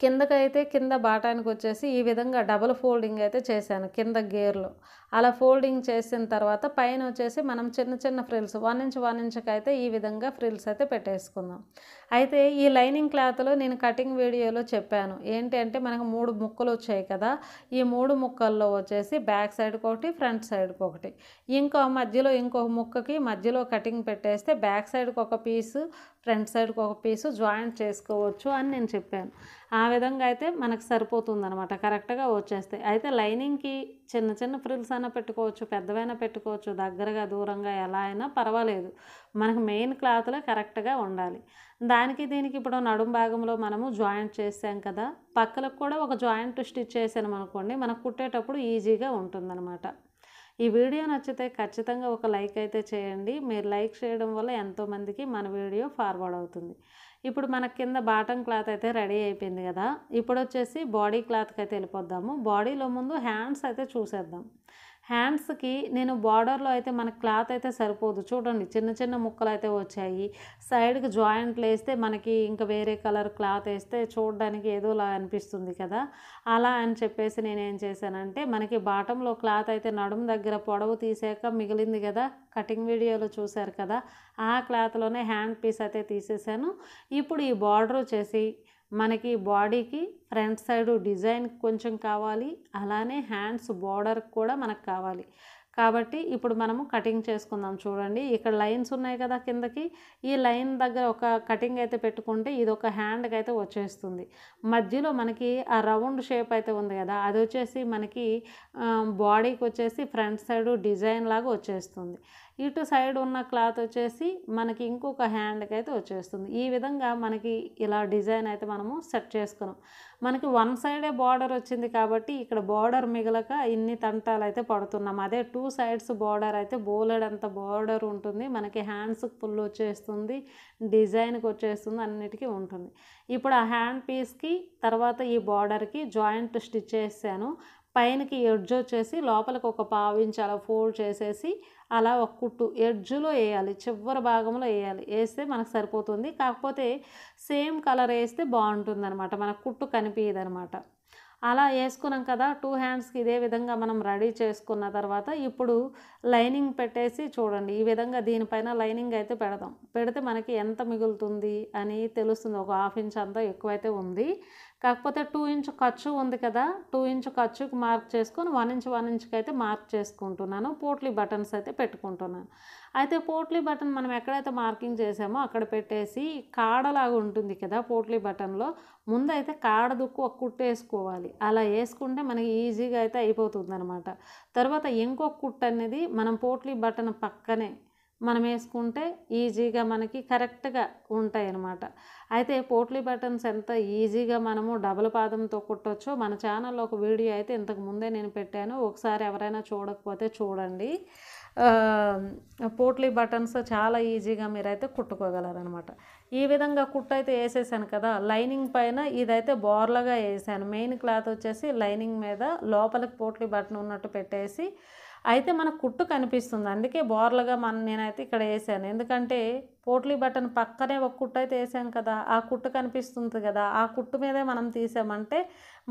కిందకైతే కింద బాటానికి వచ్చేసి ఈ విధంగా డబుల్ ఫోల్డింగ్ అయితే చేశాను కింద గేర్లో. అలా ఫోల్డింగ్ చేసిన తర్వాత పైన వచ్చేసి మనం చిన్న చిన్న ఫ్రిల్స్ వన్ ఇంచ్ వన్ ఇంచ్కి అయితే ఈ విధంగా ఫ్రిల్స్ అయితే పెట్టేసుకుందాం. అయితే ఈ లైనింగ్ క్లాత్లో నేను కటింగ్ వీడియోలో చెప్పాను. ఏంటి అంటే మనకు మూడు ముక్కలు వచ్చాయి కదా ఈ మూడు ముక్కల్లో వచ్చేసి బ్యాక్ సైడ్కి ఒకటి ఫ్రంట్ సైడ్కి ఒకటి. ఇంకో మధ్యలో ఇంకొక ముక్కకి మధ్యలో కటింగ్ పెట్టేస్తే బ్యాక్ సైడ్కి ఒక పీసు ఫ్రంట్ సైడ్కి ఒక పీసు జాయింట్ చేసుకోవచ్చు అని నేను చెప్పాను. ఆ విధంగా అయితే మనకు సరిపోతుంది అనమాట కరెక్ట్గా వచ్చేస్తాయి. అయితే లైనింగ్కి చిన్న చిన్న ఫ్రిల్స్ అయినా పెట్టుకోవచ్చు పెద్దవైనా పెట్టుకోవచ్చు దగ్గరగా దూరంగా ఎలా అయినా పర్వాలేదు. మనకు మెయిన్ క్లాత్లో కరెక్ట్గా ఉండాలి. దానికి దీనికి ఇప్పుడు నడుం భాగంలో మనము జాయింట్ చేసాం కదా పక్కలకు కూడా ఒక జాయింట్ స్టిచ్ చేసాను అనుకోండి మనకు కుట్టేటప్పుడు ఈజీగా ఉంటుందన్నమాట. ఈ వీడియో నచ్చితే ఖచ్చితంగా ఒక లైక్ అయితే చేయండి. మీరు లైక్ చేయడం వల్ల ఎంతోమందికి మన వీడియో ఫార్వర్డ్ అవుతుంది. ఇప్పుడు మన కింద బాటం క్లాత్ అయితే రెడీ అయిపోయింది కదా. ఇప్పుడు వచ్చేసి బాడీ క్లాత్కి అయితే వెళ్ళిపోద్దాము. బాడీలో ముందు హ్యాండ్స్ అయితే చూసేద్దాం. హ్యాండ్స్కి నేను బార్డర్లో అయితే మన క్లాత్ అయితే సరిపోదు. చూడండి చిన్న చిన్న ముక్కలు అయితే వచ్చాయి. సైడ్కి జాయింట్లు వేస్తే మనకి ఇంకా వేరే కలర్ క్లాత్ వేస్తే చూడడానికి ఏదోలా అనిపిస్తుంది కదా. అలా అని చెప్పేసి నేనేం చేశానంటే మనకి బాటంలో క్లాత్ అయితే నడుము దగ్గర పొడవు తీసాక మిగిలింది కదా కటింగ్ వీడియోలో చూశారు కదా ఆ క్లాత్లోనే హ్యాండ్ పీస్ అయితే తీసేసాను. ఇప్పుడు ఈ బార్డర్ వచ్చేసి మనకి బాడీకి ఫ్రంట్ సైడ్ డిజైన్ కొంచెం కావాలి అలానే హ్యాండ్స్ బార్డర్ కూడా మనకు కావాలి. కాబట్టి ఇప్పుడు మనము కటింగ్ చేసుకుందాం చూడండి. ఇక్కడ లైన్స్ ఉన్నాయి కదా కిందకి. ఈ లైన్ దగ్గర ఒక కటింగ్ అయితే పెట్టుకుంటే ఇది ఒక హ్యాండ్కి అయితే వచ్చేస్తుంది. మధ్యలో మనకి ఆ రౌండ్ షేప్ అయితే ఉంది కదా అది వచ్చేసి మనకి బాడీకి వచ్చేసి ఫ్రంట్ సైడ్ డిజైన్ లాగా వచ్చేస్తుంది. ఇటు సైడ్ ఉన్న క్లాత్ వచ్చేసి మనకి ఇంకొక హ్యాండ్కి అయితే వచ్చేస్తుంది. ఈ విధంగా మనకి ఇలా డిజైన్ అయితే మనము సెట్ చేసుకున్నాం. మనకి వన్ సైడే బార్డర్ వచ్చింది కాబట్టి ఇక్కడ బార్డర్ మిగలక ఇన్ని తంటాలు అయితే పడుతున్నాం. అదే టూ సైడ్స్ బార్డర్ అయితే బోలెడంత బార్డర్ ఉంటుంది. మనకి హ్యాండ్స్కి ఫుల్ వచ్చేస్తుంది. డిజైన్కి వచ్చేస్తుంది. అన్నిటికీ ఉంటుంది. ఇప్పుడు ఆ హ్యాండ్ పీస్కి తర్వాత ఈ బార్డర్కి జాయింట్ స్టిచ్ చేశాను. పైనకి ఎడ్జ్ వచ్చేసి లోపలికి ఒక పావించి అలా ఫోల్డ్ చేసేసి అలా ఒక కుట్టు ఎడ్జ్లో వేయాలి చివరి భాగంలో వేయాలి. వేస్తే మనకు సరిపోతుంది. కాకపోతే సేమ్ కలర్ వేస్తే బాగుంటుంది అనమాట మనకు కుట్టు కనిపించదు అనమాట అలా వేసుకున్నాం కదా టూ హ్యాండ్స్కి ఇదే విధంగా మనం రెడీ చేసుకున్న తర్వాత ఇప్పుడు లైనింగ్ పెట్టేసి చూడండి. ఈ విధంగా దీనిపైన లైనింగ్ అయితే పెడదాం. పెడితే మనకి ఎంత మిగులుతుంది అని తెలుస్తుంది. ఒక హాఫ్ ఇంచ్ అంతా ఎక్కువైతే ఉంది. కాకపోతే టూ ఇంచ్ ఖర్చు ఉంది కదా టూ ఇంచ్ ఖర్చుకి మార్క్ చేసుకొని వన్ ఇంచ్ వన్ ఇంచ్కి అయితే మార్క్ చేసుకుంటున్నాను. పోట్లీ బటన్స్ అయితే పెట్టుకుంటున్నాను. అయితే పోట్లీ బటన్ మనం ఎక్కడైతే మార్కింగ్ చేసామో అక్కడ పెట్టేసి కాడలాగా ఉంటుంది కదా పోట్లీ బటన్లో ముందైతే కాడ దుక్కు ఒక కుట్టు వేసుకోవాలి. అలా వేసుకుంటే మనకి ఈజీగా అయితే అయిపోతుంది అనమాట తర్వాత ఇంకొక కుట్టు అనేది మనం పోట్లీ బటన్ పక్కనే మనం వేసుకుంటే ఈజీగా మనకి కరెక్ట్గా ఉంటాయి అన్నమాట అయితే పోట్లీ బటన్స్ ఎంత ఈజీగా మనము డబుల్ పాదంతో కుట్టొచ్చో మన ఛానల్లో ఒక వీడియో అయితే ఇంతకు ముందే నేను పెట్టాను. ఒకసారి ఎవరైనా చూడకపోతే చూడండి. పోట్లీ బటన్స్ చాలా ఈజీగా మీరైతే కుట్టుకోగలరనమాట ఈ విధంగా కుట్టు అయితే వేసేసాను కదా లైనింగ్ పైన ఇదైతే బోర్లగా వేసాను. మెయిన్ క్లాత్ వచ్చేసి లైనింగ్ మీద లోపలికి పోట్లీ బటన్ ఉన్నట్టు పెట్టేసి అయితే మన కుట్టు కనిపిస్తుంది. అందుకే బోర్లుగా మన నేనైతే ఇక్కడ వేసాను. ఎందుకంటే పోట్లీ బటన్ పక్కనే ఒక కుట్టు అయితే వేసాం కదా ఆ కుట్టు కనిపిస్తుంది కదా ఆ కుట్టు మీదే మనం తీసామంటే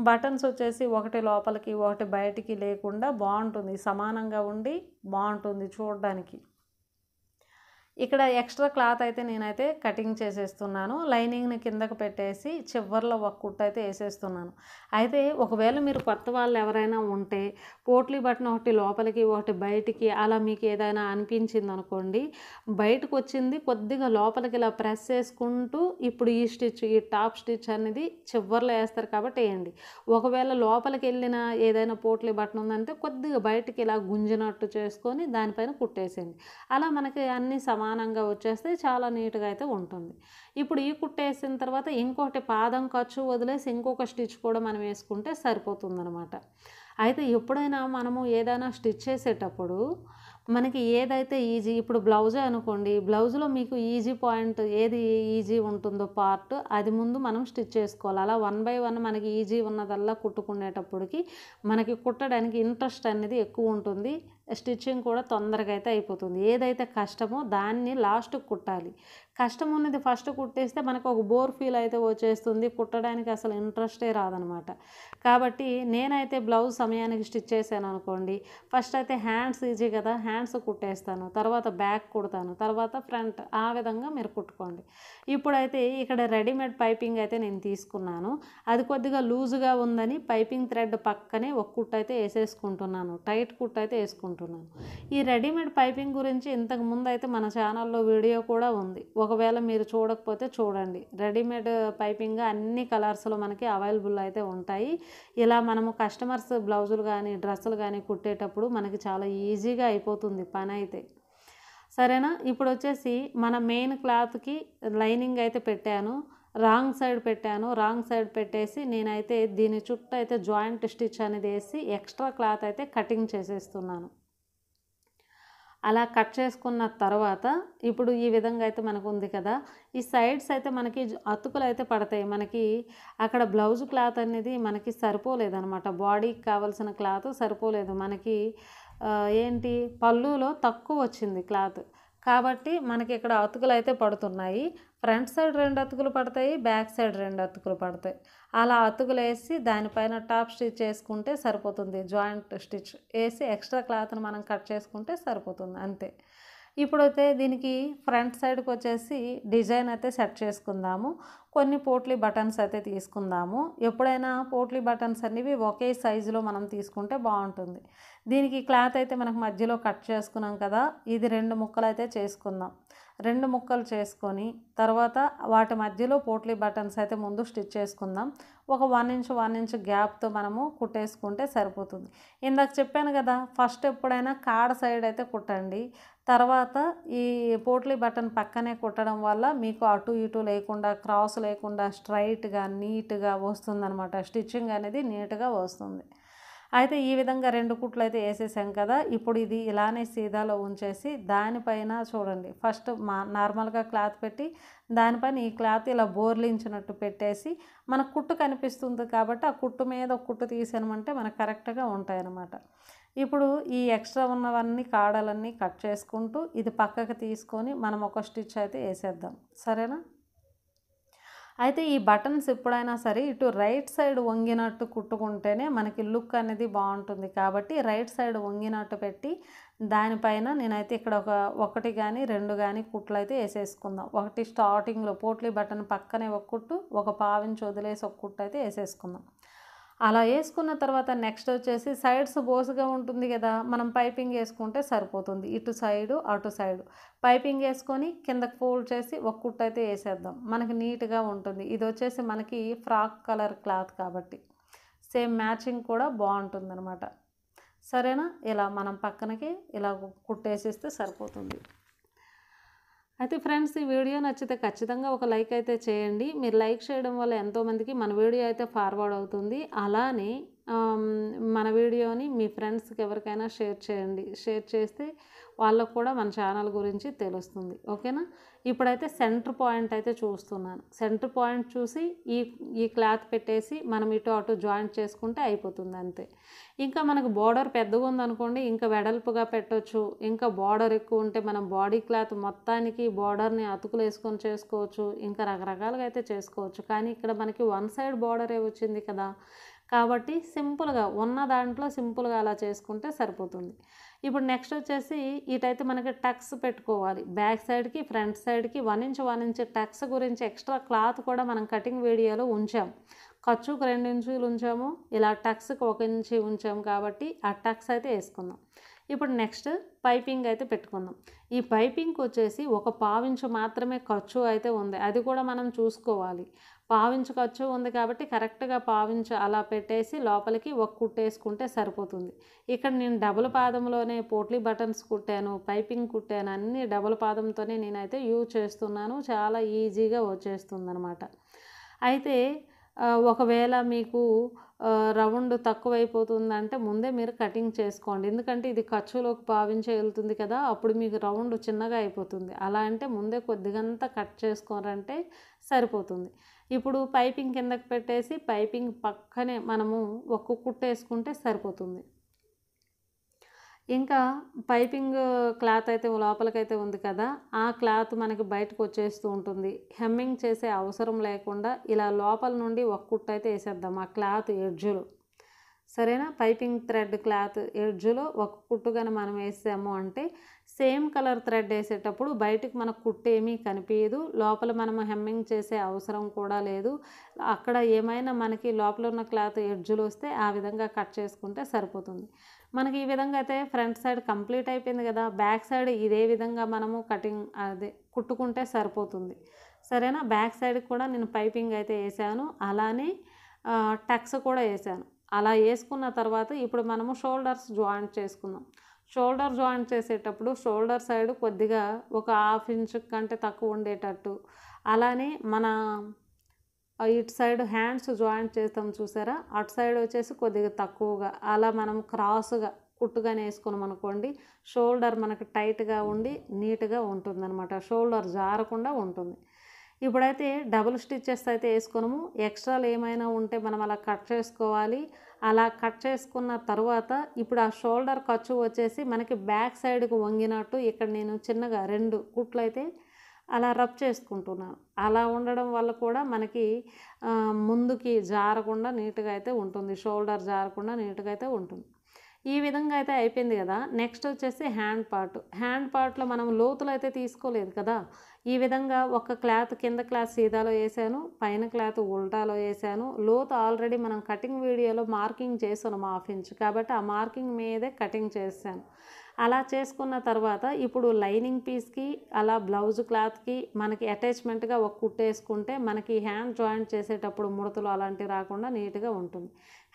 బటన్స్ వచ్చేసి ఒకటి లోపలికి ఒకటి బయటికి లేకుండా బాగుంటుంది. సమానంగా ఉండి బాగుంటుంది చూడడానికి. ఇక్కడ ఎక్స్ట్రా క్లాత్ అయితే నేనైతే కటింగ్ చేసేస్తున్నాను. లైనింగ్ని కిందకు పెట్టేసి చివరిలో ఒక కుట్టు అయితే వేసేస్తున్నాను. అయితే ఒకవేళ మీరు కొత్త వాళ్ళు ఎవరైనా ఉంటే పోట్లీ బటన్ ఒకటి లోపలికి ఒకటి బయటికి అలా మీకు ఏదైనా అనిపించింది అనుకోండి బయటకు వచ్చింది కొద్దిగా లోపలికి ఇలా ప్రెస్ చేసుకుంటూ ఇప్పుడు ఈ స్టిచ్ ఈ టాప్ స్టిచ్ అనేది చివర్లో వేస్తారు కాబట్టి వేయండి. ఒకవేళ లోపలికి వెళ్ళిన ఏదైనా పోట్లీ బటన్ ఉందంటే కొద్దిగా బయటికి ఇలా గుంజినట్టు చేసుకొని దానిపైన కుట్టేసేయండి. అలా మనకి అన్ని సమానంగా వచ్చేస్తే చాలా నీట్గా అయితే ఉంటుంది. ఇప్పుడు ఈ కుట్టేసిన తర్వాత ఇంకొకటి పాదం ఖర్చు వదిలేసి ఇంకొక స్టిచ్ కూడా మనం వేసుకుంటే సరిపోతుందనమాట అయితే ఎప్పుడైనా మనము ఏదైనా స్టిచ్ చేసేటప్పుడు మనకి ఏదైతే ఈజీ ఇప్పుడు బ్లౌజే అనుకోండి బ్లౌజ్లో మీకు ఈజీ పాయింట్ ఏది ఈజీ ఉంటుందో పార్ట్ అది ముందు మనం స్టిచ్ చేసుకోవాలి. అలా వన్ బై వన్ మనకి ఈజీ ఉన్నదల్లా కుట్టుకునేటప్పటికి మనకి కుట్టడానికి ఇంట్రెస్ట్ అనేది ఎక్కువ ఉంటుంది. స్టిచ్చింగ్ కూడా తొందరగా అయితే అయిపోతుంది. ఏదైతే కష్టమో దాన్ని లాస్ట్కి కుట్టాలి. కష్టం ఉన్నది ఫస్ట్ కుట్టేస్తే మనకు ఒక బోర్ ఫీల్ అయితే వచ్చేస్తుంది. కుట్టడానికి అసలు ఇంట్రెస్టే రాదనమాట. కాబట్టి నేనైతే బ్లౌజ్ సమయానికి స్టిచ్ చేశాను అనుకోండి. ఫస్ట్ అయితే హ్యాండ్స్ ఈజీ కదా హ్యాండ్స్ కుట్టేస్తాను. తర్వాత బ్యాక్ కుడతాను. తర్వాత ఫ్రంట్ ఆ విధంగా మీరు కుట్టుకోండి. ఇప్పుడైతే ఇక్కడ రెడీమేడ్ పైపింగ్ అయితే నేను తీసుకున్నాను. అది కొద్దిగా లూజుగా ఉందని పైపింగ్ థ్రెడ్ పక్కనే ఒక కుట్టు అయితే వేసేసుకుంటున్నాను. టైట్ కుట్టు అయితే వేసుకుంటున్నాను. ఈ రెడీమేడ్ పైపింగ్ గురించి ఇంతకు ముందు అయితే మన ఛానల్లో వీడియో కూడా ఉంది. ఒకవేళ మీరు చూడకపోతే చూడండి. రెడీమేడ్ పైపింగ్ అన్ని కలర్స్లో మనకి అవైలబుల్ అయితే ఉంటాయి. ఇలా మనము కస్టమర్స్ బ్లౌజులు కానీ డ్రెస్సులు కానీ కుట్టేటప్పుడు మనకి చాలా ఈజీగా అయిపోతుంది పని అయితే. సరేనా? ఇప్పుడు వచ్చేసి మన మెయిన్ క్లాత్కి లైనింగ్ అయితే పెట్టాను. రాంగ్ సైడ్ పెట్టాను. రాంగ్ సైడ్ పెట్టేసి నేనైతే దీని చుట్టూ అయితే జాయింట్ స్టిచ్ అనేది వేసి ఎక్స్ట్రా క్లాత్ అయితే కటింగ్ చేసేస్తున్నాను. అలా కట్ చేసుకున్న తర్వాత ఇప్పుడు ఈ విధంగా అయితే మనకు ఉంది కదా. ఈ సైడ్స్ అయితే మనకి అతుకులు అయితే పడతాయి. మనకి అక్కడ బ్లౌజ్ క్లాత్ అనేది మనకి సరిపోలేదు అనమాట బాడీకి కావాల్సిన క్లాత్ సరిపోలేదు. మనకి ఏంటి? పళ్ళులో తక్కువ వచ్చింది క్లాత్. కాబట్టి మనకి ఇక్కడ అతుకులు అయితే పడుతున్నాయి. ఫ్రంట్ సైడ్ రెండు అతుకులు పడతాయి బ్యాక్ సైడ్ రెండు అతుకులు పడతాయి. అలా అతుకులు వేసి దానిపైన టాప్ స్టిచ్ వేసుకుంటే సరిపోతుంది. జాయింట్ స్టిచ్ వేసి ఎక్స్ట్రా క్లాత్ని మనం కట్ చేసుకుంటే సరిపోతుంది. అంతే. ఇప్పుడైతే దీనికి ఫ్రంట్ సైడ్కి వచ్చేసి డిజైన్ అయితే సెట్ చేసుకుందాము. కొన్ని పోట్లీ బటన్స్ అయితే తీసుకుందాము. ఎప్పుడైనా పోట్లీ బటన్స్ అనేవి ఒకే సైజులో మనం తీసుకుంటే బాగుంటుంది. దీనికి క్లాత్ అయితే మనకు మధ్యలో కట్ చేసుకున్నాం కదా ఇది రెండు ముక్కలు అయితే చేసుకుందాం. రెండు ముక్కలు చేసుకొని తర్వాత వాటి మధ్యలో పోట్లీ బటన్స్ అయితే ముందు స్టిచ్ చేసుకుందాం. ఒక వన్ ఇంచ్ వన్ ఇంచ్ గ్యాప్తో మనము కుట్టేసుకుంటే సరిపోతుంది. ఇందాక చెప్పాను కదా ఫస్ట్ ఎప్పుడైనా కాడ సైడ్ అయితే కుట్టండి. తర్వాత ఈ పోట్లీ బటన్ పక్కనే కుట్టడం వల్ల మీకు అటు ఇటు లేకుండా క్రాస్ లేకుండా స్ట్రైట్గా నీట్గా వస్తుందన్నమాట. స్టిచ్చింగ్ అనేది నీట్గా వస్తుంది. అయితే ఈ విధంగా రెండు కుట్లు అయితే వేసేసాం కదా ఇప్పుడు ఇది ఇలానే సీదాలో ఉంచేసి దానిపైన చూడండి. ఫస్ట్ మా నార్మల్గా క్లాత్ పెట్టి దానిపైన ఈ క్లాత్ ఇలా బోర్లించినట్టు పెట్టేసి మన కుట్టు కనిపిస్తుంది కాబట్టి ఆ కుట్టు మీద కుట్టు తీసామంటే మనకు కరెక్ట్గా ఉంటాయన్నమాట. ఇప్పుడు ఈ ఎక్స్ట్రా ఉన్నవన్నీ కాడలన్నీ కట్ చేసుకుంటూ ఇది పక్కకి తీసుకొని మనం ఒక స్టిచ్ అయితే వేసేద్దాం. సరేనా? అయితే ఈ బటన్స్ ఎప్పుడైనా సరే ఇటు రైట్ సైడ్ వంగినట్టు కుట్టుకుంటేనే మనకి లుక్ అనేది బాగుంటుంది. కాబట్టి రైట్ సైడ్ వంగినట్టు పెట్టి దానిపైన నేనైతే ఇక్కడ ఒక ఒకటి కానీ రెండు కానీ కుట్లు అయితే వేసేసుకుందాం. ఒకటి స్టార్టింగ్లో పోట్లీ బటన్ పక్కనే ఒక కుట్టు ఒక పావించి వదిలేసి ఒక కుట్టు అయితే వేసేసుకుందాం. అలా వేసుకున్న తర్వాత నెక్స్ట్ వచ్చేసి సైడ్స్ బోసుగా ఉంటుంది కదా మనం పైపింగ్ వేసుకుంటే సరిపోతుంది. ఇటు సైడు అటు సైడు. పైపింగ్ వేసుకొని కిందకు ఫోల్డ్ చేసి ఒక కుట్టు అయితే వేసేద్దాం. మనకి నీట్గా ఉంటుంది. ఇది వచ్చేసి మనకి ఫ్రాక్ కలర్ క్లాత్ కాబట్టి. సేమ్ మ్యాచింగ్ కూడా బాగుంటుంది అనమాట సరేనా? ఇలా మనం పక్కనకి ఇలా కుట్టేసిస్తే సరిపోతుంది. అయితే ఫ్రెండ్స్ ఈ వీడియో నచ్చితే ఖచ్చితంగా ఒక లైక్ అయితే చేయండి. మీరు లైక్ చేయడం వల్ల ఎంతోమందికి మన వీడియో అయితే ఫార్వర్డ్ అవుతుంది. అలానే మన వీడియోని మీ ఫ్రెండ్స్కి ఎవరికైనా షేర్ చేయండి. షేర్ చేస్తే వాళ్ళకు కూడా మన ఛానల్ గురించి తెలుస్తుంది. ఓకేనా? ఇప్పుడైతే సెంటర్ పాయింట్ అయితే చూస్తున్నాను. సెంటర్ పాయింట్ చూసి ఈ ఈ క్లాత్ పెట్టేసి మనం ఇటు అటు జాయింట్ చేసుకుంటే అయిపోతుంది అంతే. ఇంకా మనకు బార్డర్ పెద్దగా ఉందనుకోండి ఇంకా వెడల్పుగా పెట్టవచ్చు ఇంకా బార్డర్ ఎక్కువ ఉంటే మనం బాడీ క్లాత్ మొత్తానికి బార్డర్ని అతుకులు వేసుకొని చేసుకోవచ్చు. ఇంకా రకరకాలుగా అయితే చేసుకోవచ్చు. కానీ ఇక్కడ మనకి వన్ సైడ్ బార్డరే వచ్చింది కదా. కాబట్టి సింపుల్గా ఉన్న దాంట్లో సింపుల్గా అలా చేసుకుంటే సరిపోతుంది. ఇప్పుడు నెక్స్ట్ వచ్చేసి ఇటైతే మనకి టక్స్ పెట్టుకోవాలి. బ్యాక్ సైడ్కి ఫ్రంట్ సైడ్కి one inch one inch tucks గురించి ఎక్స్ట్రా క్లాత్ కూడా మనం కటింగ్ వీడియోలో ఉంచాం. ఖర్చుకు రెండు ఇంచులు ఉంచాము ఇలా టక్స్కి ఒక ఇంచి ఉంచాము కాబట్టి ఆ టక్స్ అయితే వేసుకుందాం. ఇప్పుడు నెక్స్ట్ పైపింగ్ అయితే పెట్టుకుందాం. ఈ పైపింగ్కి వచ్చేసి ఒక పావించు మాత్రమే ఖర్చు అయితే ఉంది. అది కూడా మనం చూసుకోవాలి. పావించు ఖర్చు ఉంది కాబట్టి కరెక్ట్గా పావించు అలా పెట్టేసి లోపలికి ఒక కుట్టేసుకుంటే సరిపోతుంది. ఇక్కడ నేను డబుల్ పాదంలోనే పోట్లీ బటన్స్ కుట్టాను పైపింగ్ కుట్టాను అన్ని డబుల్ పాదంతోనే నేనైతే యూజ్ చేస్తున్నాను. చాలా ఈజీగా వచ్చేస్తుంది అనమాట అయితే ఒకవేళ మీకు రౌండ్ తక్కువైపోతుందంటే ముందే మీరు కటింగ్ చేసుకోండి. ఎందుకంటే ఇది ఖర్చులోకి భావించే వెళ్తుంది కదా అప్పుడు మీకు రౌండ్ చిన్నగా అయిపోతుంది. అలా అంటే ముందే కొద్దిగంతా కట్ చేసుకోరంటే సరిపోతుంది. ఇప్పుడు పైపింగ్ కిందకు పెట్టేసి పైపింగ్ పక్కనే మనము ఒక్క కుట్టేసుకుంటే సరిపోతుంది. ఇంకా పైపింగ్ క్లాత్ అయితే లోపలికైతే ఉంది కదా ఆ క్లాత్ మనకి బయటకు వచ్చేస్తూ ఉంటుంది. హెమ్మింగ్ చేసే అవసరం లేకుండా ఇలా లోపల నుండి ఒక కుట్టు అయితే వేసేద్దాం ఆ క్లాత్ ఎడ్జులు. సరేనా? పైపింగ్ థ్రెడ్ క్లాత్ ఎడ్జ్లో ఒక కుట్టు కానీ మనం వేసాము అంటే సేమ్ కలర్ థ్రెడ్ వేసేటప్పుడు బయటకు మనకు కుట్టు ఏమీ కనిపించదు లోపల మనం హెమ్మింగ్ చేసే అవసరం కూడా లేదు. అక్కడ ఏమైనా మనకి లోపల ఉన్న క్లాత్ ఎడ్జులు వస్తే ఆ విధంగా కట్ చేసుకుంటే సరిపోతుంది. మనకి ఈ విధంగా అయితే ఫ్రంట్ సైడ్ కంప్లీట్ అయిపోయింది కదా! బ్యాక్ సైడ్ ఇదే విధంగా మనము కటింగ్ అదే కుట్టుకుంటే సరిపోతుంది. సరేనా? బ్యాక్ సైడ్ కూడా నేను పైపింగ్ అయితే వేసాను. అలానే టక్స్ కూడా వేసాను. అలా వేసుకున్న తర్వాత ఇప్పుడు మనము షోల్డర్స్ జాయింట్ చేసుకుందాం. షోల్డర్ జాయింట్ చేసేటప్పుడు షోల్డర్ సైడ్ కొద్దిగా ఒక హాఫ్ ఇంచ్ కంటే తక్కువ ఉండేటట్టు. అలానే మన ఇటు సైడ్ హ్యాండ్స్ జాయింట్ చేస్తాం చూసారా? అటు సైడ్ వచ్చేసి కొద్దిగా తక్కువగా. అలా మనం క్రాస్గా కుట్టుగానే వేసుకున్నాం అనుకోండి షోల్డర్ మనకు టైట్గా ఉండి నీట్గా ఉంటుంది అనమాట షోల్డర్ జారకుండా ఉంటుంది. ఇప్పుడైతే డబుల్ స్టిచ్చెస్ అయితే వేసుకున్నాము. ఎక్స్ట్రాలు ఏమైనా ఉంటే మనం అలా కట్ చేసుకోవాలి. అలా కట్ చేసుకున్న తర్వాత ఇప్పుడు ఆ షోల్డర్ ఖర్చు వచ్చేసి మనకి బ్యాక్ సైడ్కి వంగినట్టు ఇక్కడ నేను చిన్నగా రెండు కుట్లు అయితే అలా రబ్ చేసుకుంటున్నాను అలా ఉండడం వల్ల కూడా మనకి ముందుకి జారకుండా నీట్గా అయితే ఉంటుంది. షోల్డర్ జారకుండా నీట్గా అయితే ఉంటుంది. ఈ విధంగా అయితే అయిపోయింది కదా. నెక్స్ట్ వచ్చేసి హ్యాండ్ పార్ట్. హ్యాండ్ పార్ట్లో మనం లోతులు అయితే తీసుకోలేదు కదా. ఈ విధంగా ఒక క్లాత్ కింద క్లాత్ సీదాలో వేసాను పైన క్లాత్ ఉల్టాలో వేసాను. లోత్ ఆల్రెడీ మనం కటింగ్ వీడియోలో మార్కింగ్ చేసాను హాఫ్ ఇంచ్ కాబట్టి ఆ మార్కింగ్ మీదే కటింగ్ చేశాను. అలా చేసుకున్న తర్వాత ఇప్పుడు లైనింగ్ పీస్కి అలా బ్లౌజ్ క్లాత్కి మనకి అటాచ్మెంట్గా ఒక కుట్టేసుకుంటే మనకి హ్యాండ్ జాయింట్ చేసేటప్పుడు ముడతలు అలాంటివి రాకుండా నీట్గా ఉంటుంది.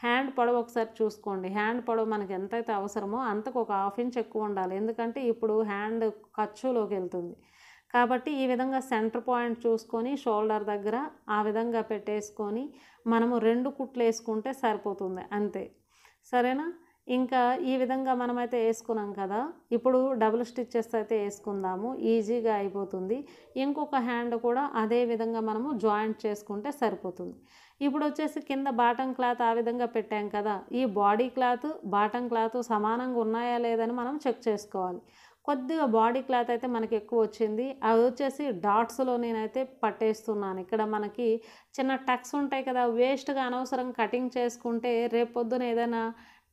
హ్యాండ్ పొడవు ఒకసారి చూసుకోండి. హ్యాండ్ పొడవు మనకి ఎంతైతే అవసరమో అంతకు ఒక హాఫ్ ఇంచ్ ఎక్కువ ఉండాలి. ఎందుకంటే ఇప్పుడు హ్యాండ్ ఖర్చులోకి వెళ్తుంది. కాబట్టి ఈ విధంగా సెంటర్ పాయింట్ చూసుకొని షోల్డర్ దగ్గర ఆ విధంగా పెట్టేసుకొని మనము రెండు కుట్లు వేసుకుంటే సరిపోతుంది అంతే. సరేనా? ఇంకా ఈ విధంగా మనమైతే వేసుకున్నాం కదా ఇప్పుడు డబుల్ స్టిచ్చెస్ అయితే వేసుకుందాము ఈజీగా అయిపోతుంది. ఇంకొక హ్యాండ్ కూడా అదే విధంగా మనము జాయింట్ చేసుకుంటే సరిపోతుంది. ఇప్పుడు వచ్చేసి కింద బాటం క్లాత్ ఆ విధంగా పెట్టాం కదా ఈ బాడీ క్లాత్ బాటం క్లాత్ సమానంగా ఉన్నాయా లేదని మనం చెక్ చేసుకోవాలి. కొద్దిగా బాడీ క్లాత్ అయితే మనకి ఎక్కువ వచ్చింది. అది వచ్చేసి డాట్స్లో నేనైతే పట్టేస్తున్నాను. ఇక్కడ మనకి చిన్న టక్స్ ఉంటాయి కదా వేస్ట్గా అనవసరం కటింగ్ చేసుకుంటే రేపొద్దున ఏదైనా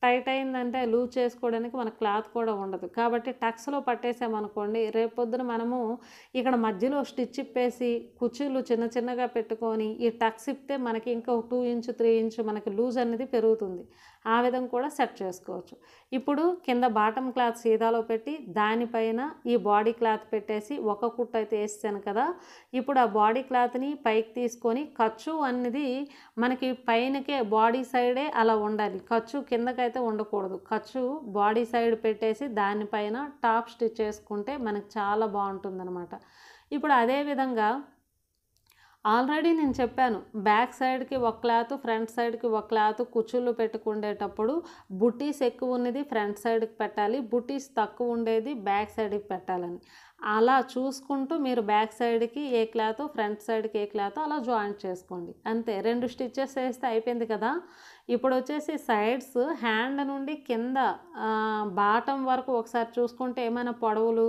టైట్ అయిందంటే లూజ్ చేసుకోవడానికి మన క్లాత్ కూడా ఉండదు. కాబట్టి టక్స్లో పట్టేసామనుకోండి రేపొద్దున మనము ఇక్కడ మధ్యలో స్టిచ్ ఇప్పేసి కుర్చీలు చిన్న చిన్నగా పెట్టుకొని ఈ టక్స్ ఇప్పితే మనకి ఇంకా టూ ఇంచ్ త్రీ ఇంచ్ మనకి లూజ్ అనేది పెరుగుతుంది. ఆ విధంగా కూడా సెట్ చేసుకోవచ్చు. ఇప్పుడు కింద బాటమ్ క్లాత్ సీదాలో పెట్టి దానిపైన ఈ బాడీ క్లాత్ పెట్టేసి ఒక కుట్టు అయితే వేసాను కదా ఇప్పుడు ఆ బాడీ క్లాత్ని పైకి తీసుకొని ఖర్చు అనేది మనకి పైనకే బాడీ సైడే అలా ఉండాలి. ఖర్చు కిందకైతే ఉండకూడదు ఖర్చు బాడీ సైడ్ పెట్టేసి దానిపైన టాప్ స్టిచ్ చేసుకుంటే మనకి చాలా బాగుంటుందన్నమాట. ఇప్పుడు అదే విధంగా ఆల్రెడీ నేను చెప్పాను బ్యాక్ సైడ్కి ఒక క్లాత్ ఫ్రంట్ సైడ్కి ఒక క్లాత్ కుచ్చుళ్ళు పెట్టుకుండేటప్పుడు బుటీస్ ఎక్కువ ఉన్నది ఫ్రంట్ సైడ్కి పెట్టాలి బుటీస్ తక్కువ ఉండేది బ్యాక్ సైడ్కి పెట్టాలని. అలా చూసుకుంటూ మీరు బ్యాక్ సైడ్కి ఏ క్లాత్ ఫ్రంట్ సైడ్కి ఏ క్లాత్ అలా జాయింట్ చేసుకోండి. అంతే రెండు స్టిచ్చెస్ వేస్తే అయిపోయింది కదా? ఇప్పుడు వచ్చేసి సైడ్స్ హ్యాండ్ నుండి కింద బాటం వరకు ఒకసారి చూసుకుంటే ఏమైనా పొడవులు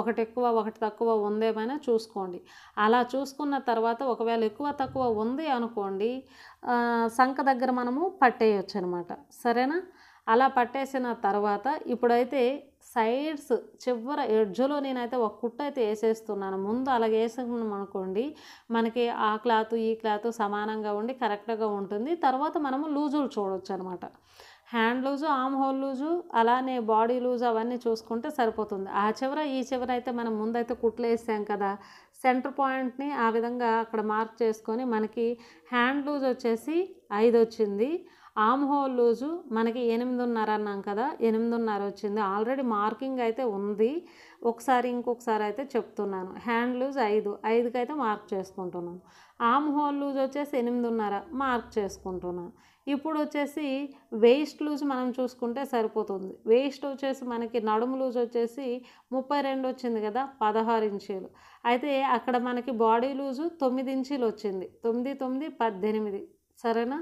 ఒకటి ఎక్కువ ఒకటి తక్కువ ఉందేమైనా చూసుకోండి. అలా చూసుకున్న తర్వాత ఒకవేళ ఎక్కువ తక్కువ ఉంది అనుకోండి సంఖ దగ్గర మనము పట్టేయచ్చు అనమాట సరేనా? అలా పట్టేసిన తర్వాత ఇప్పుడైతే సైడ్స్ చివర ఎడ్జ్లో నేనైతే ఒక కుట్టు అయితే వేసేస్తున్నాను. ముందు అలాగే వేసుకున్నాం అనుకోండి మనకి ఆ క్లాత్ ఈ క్లాత్ సమానంగా ఉండి కరెక్ట్గా ఉంటుంది. తర్వాత మనము లూజులు చూడవచ్చు అనమాట hand loose arm hole loose అలానే బాడీ లూజ్ అవన్నీ చూసుకుంటే సరిపోతుంది. ఆ చివర ఈ చివర అయితే మనం ముందైతే కుట్లు వేసాం కదా సెంటర్ పాయింట్ని ఆ విధంగా అక్కడ మార్క్ చేసుకొని మనకి హ్యాండ్ లూజ్ వచ్చేసి ఐదు వచ్చింది ఆమ్ హోల్ లూజు మనకి ఎనిమిదిన్నర అన్నాం కదా ఎనిమిదిన్నర వచ్చింది. ఆల్రెడీ మార్కింగ్ అయితే ఉంది. ఒకసారి ఇంకొకసారి అయితే చెప్తున్నాను. హ్యాండ్ లూజ్ ఐదు. ఐదుకి అయితే మార్క్ చేసుకుంటున్నాను ఆమ్ హోల్ లూజ్ వచ్చేసి ఎనిమిదిన్నర మార్క్ చేసుకుంటున్నాను ఇప్పుడు వచ్చేసి వేస్ట్ లూజ్ మనం చూసుకుంటే సరిపోతుంది. వేస్ట్ వచ్చేసి మనకి నడుము లూజ్ వచ్చేసి ముప్పై రెండు వచ్చింది కదా పదహారు ఇంచీలు. అయితే అక్కడ మనకి బాడీ లూజు తొమ్మిది ఇంచీలు వచ్చింది. తొమ్మిది తొమ్మిది పద్దెనిమిది. సరేనా?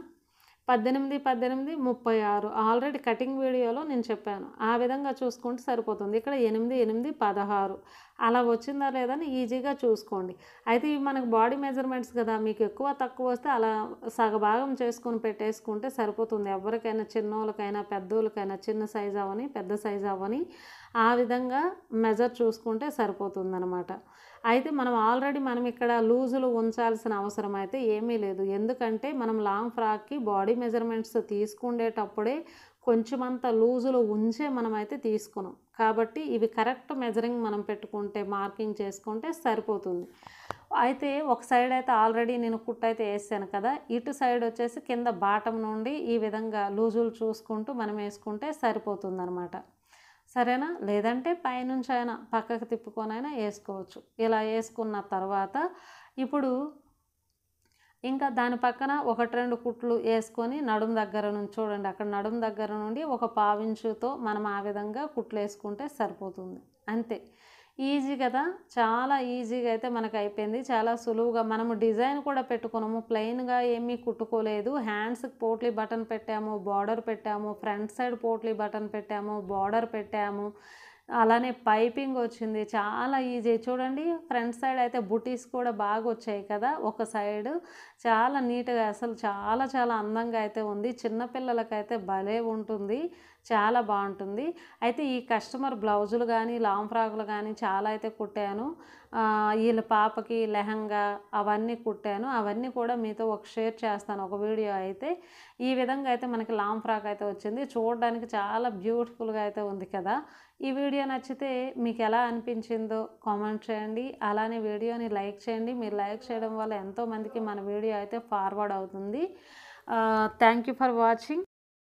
పద్దెనిమిది పద్దెనిమిది ముప్పై ఆరు. ఆల్రెడీ కటింగ్ వీడియోలో నేను చెప్పాను. ఆ విధంగా చూసుకుంటే సరిపోతుంది. ఇక్కడ ఎనిమిది ఎనిమిది పదహారు. అలా వచ్చిందా లేదని ఈజీగా చూసుకోండి. అయితే ఇవి మనకు బాడీ మెజర్మెంట్స్ కదా. మీకు ఎక్కువ తక్కువ వస్తే అలా సగభాగం చేసుకొని పెట్టేసుకుంటే సరిపోతుంది. ఎవరికైనా చిన్నోళ్ళకైనా పెద్దోళ్ళకైనా చిన్న సైజ్ అవని పెద్ద సైజ్ అవని ఆ విధంగా మెజర్ చూసుకుంటే సరిపోతుంది అన్నమాట అయితే మనం ఆల్రెడీ మనం ఇక్కడ లూజులు ఉంచాల్సిన అవసరం అయితే ఏమీ లేదు. ఎందుకంటే మనం లాంగ్ ఫ్రాక్కి బాడీ మెజర్మెంట్స్ తీసుకుండేటప్పుడే కొంచెమంత లూజులు ఉంచే మనమైతే తీసుకున్నాం. కాబట్టి ఇవి కరెక్ట్ మెజరింగ్ మనం పెట్టుకుంటే మార్కింగ్ చేసుకుంటే సరిపోతుంది. అయితే ఒక సైడ్ అయితే ఆల్రెడీ నేను కుట్ అయితే వేసాను కదా ఇటు సైడ్ వచ్చేసి కింద బాటం నుండి ఈ విధంగా లూజులు చూసుకుంటూ మనం వేసుకుంటే సరిపోతుంది అనమాట సరేనా? లేదంటే పైనుంచి అయినా పక్కకు తిప్పుకొనైనా వేసుకోవచ్చు. ఇలా వేసుకున్న తర్వాత ఇప్పుడు ఇంకా దాని పక్కన ఒకటి రెండు కుట్లు వేసుకొని నడుం దగ్గర నుంచి చూడండి. అక్కడ నడుము దగ్గర నుండి ఒక పావించుతో మనం ఆ విధంగా కుట్లు వేసుకుంటే సరిపోతుంది. అంతే. ఈజీ కదా? చాలా ఈజీగా అయితే మనకు అయిపోయింది చాలా సులువుగా మనము డిజైన్ కూడా పెట్టుకున్నాము. ప్లెయిన్గా ఏమీ కుట్టుకోలేదు. హ్యాండ్స్కి పోట్లీ బటన్ పెట్టాము బార్డర్ పెట్టాము ఫ్రంట్ సైడ్ పోట్లీ బటన్ పెట్టాము బార్డర్ పెట్టాము. అలానే పైపింగ్ వచ్చింది. చాలా ఈజీ. చూడండి ఫ్రంట్ సైడ్ అయితే బుటీస్ కూడా బాగా వచ్చాయి కదా ఒక సైడ్. చాలా నీట్గా అసలు చాలా చాలా అందంగా అయితే ఉంది. చిన్నపిల్లలకైతే భలే ఉంటుంది. చాలా బాగుంటుంది. అయితే ఈ కస్టమర్ బ్లౌజులు కానీ లాంగ్ ఫ్రాకులు కానీ చాలా అయితే కుట్టాను. వీళ్ళ పాపకి లెహంగా అవన్నీ కుట్టాను. అవన్నీ కూడా మీతో ఒక షేర్ చేస్తాను ఒక వీడియో అయితే. ఈ విధంగా అయితే మనకి లాంగ్ ఫ్రాక్ అయితే వచ్చింది. చూడడానికి చాలా బ్యూటిఫుల్గా అయితే ఉంది కదా. ఈ వీడియో నచ్చితే మీకు ఎలా అనిపించిందో కామెంట్ చేయండి. అలానే వీడియోని లైక్ చేయండి. మీరు లైక్ చేయడం వల్ల ఎంతోమందికి మన వీడియో అయితే ఫార్వర్డ్ అవుతుంది. Thank you for watching.